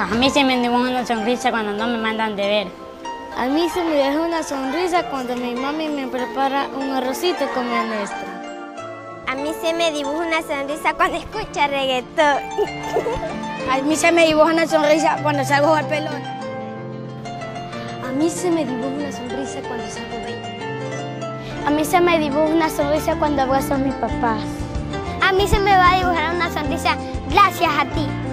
A mí se me dibuja una sonrisa cuando no me mandan de ver. A mí se me deja una sonrisa cuando mi mami me prepara un arrocito con mi maestra. A mí se me dibuja una sonrisa cuando escucha reggaetón. A mí se me dibuja una sonrisa cuando salgo al pelón. A mí se me dibuja una sonrisa cuando salgo de A mí se me dibuja una sonrisa cuando abrazo a mis papás. A mí se me va a dibujar una sonrisa gracias a ti.